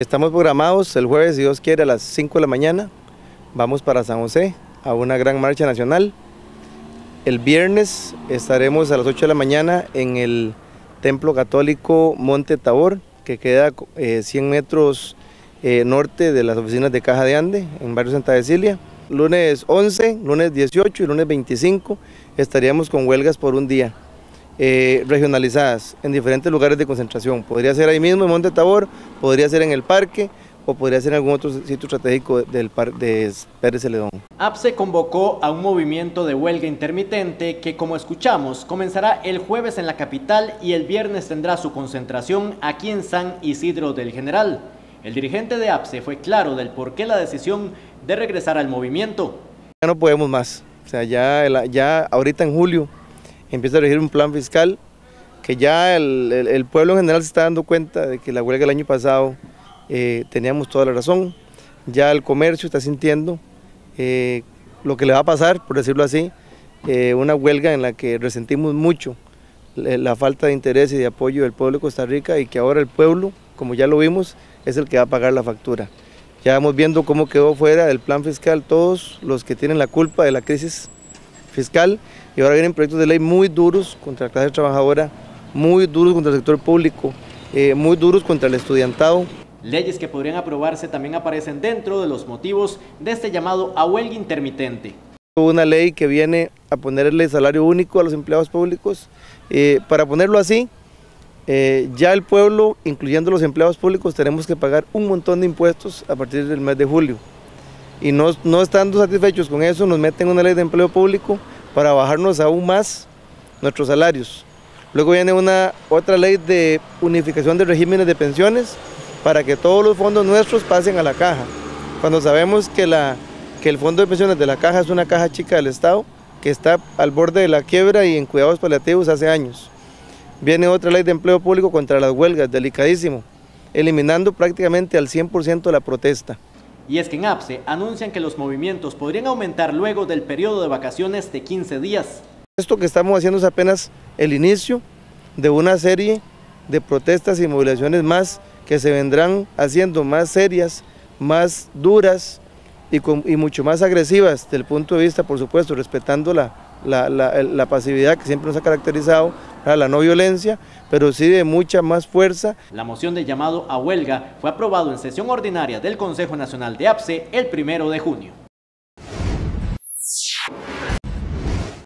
Estamos programados el jueves, si Dios quiere, a las 5 de la mañana. Vamos para San José a una gran marcha nacional. El viernes estaremos a las 8 de la mañana en el Templo Católico Monte Tabor, que queda 100 eh, metros eh, norte de las oficinas de Caja de Ande, en barrio Santa Cecilia. Lunes 11, lunes 18 y lunes 25 estaríamos con huelgas por un día. Eh, regionalizadas en diferentes lugares de concentración. Podría ser ahí mismo en Monte Tabor, podría ser en el parque o podría ser en algún otro sitio estratégico del parque de Pérez Celedón. APSE convocó a un movimiento de huelga intermitente que, como escuchamos, comenzará el jueves en la capital y el viernes tendrá su concentración aquí en San Isidro del General. El dirigente de APSE fue claro del por qué la decisión de regresar al movimiento. Ya no podemos más, o sea, ya, ya ahorita en julio empieza a regir un plan fiscal que ya el, pueblo en general se está dando cuenta de que la huelga del año pasado eh, teníamos toda la razón, ya el comercio está sintiendo eh, lo que le va a pasar, por decirlo así, eh, una huelga en la que resentimos mucho la falta de interés y de apoyo del pueblo de Costa Rica y que ahora el pueblo, como ya lo vimos, es el que va a pagar la factura. Ya vamos viendo cómo quedó fuera del plan fiscal todos los que tienen la culpa de la crisis fiscal y ahora vienen proyectos de ley muy duros contra la clase trabajadora, muy duros contra el sector público, eh, muy duros contra el estudiantado. Leyes que podrían aprobarse también aparecen dentro de los motivos de este llamado a huelga intermitente. Una ley que viene a ponerle salario único a los empleados públicos. Eh, para ponerlo así, eh, ya el pueblo, incluyendo los empleados públicos, tenemos que pagar un montón de impuestos a partir del mes de julio. Y no, no estando satisfechos con eso, nos meten una ley de empleo público para bajarnos aún más nuestros salarios. Luego viene una otra ley de unificación de regímenes de pensiones para que todos los fondos nuestros pasen a la caja. Cuando sabemos que, la, que el fondo de pensiones de la caja es una caja chica del Estado que está al borde de la quiebra y en cuidados paliativos hace años. Viene otra ley de empleo público contra las huelgas, delicadísimo, eliminando prácticamente al 100% la protesta. Y es que en APSE anuncian que los movimientos podrían aumentar luego del periodo de vacaciones de 15 días. Esto que estamos haciendo es apenas el inicio de una serie de protestas y movilizaciones más que se vendrán haciendo más serias, más duras y, y mucho más agresivas desde el punto de vista, por supuesto, respetando la, la, pasividad que siempre nos ha caracterizado, la no violencia, pero sí de mucha más fuerza. La moción de llamado a huelga fue aprobado en sesión ordinaria del Consejo Nacional de APSE el primero de junio.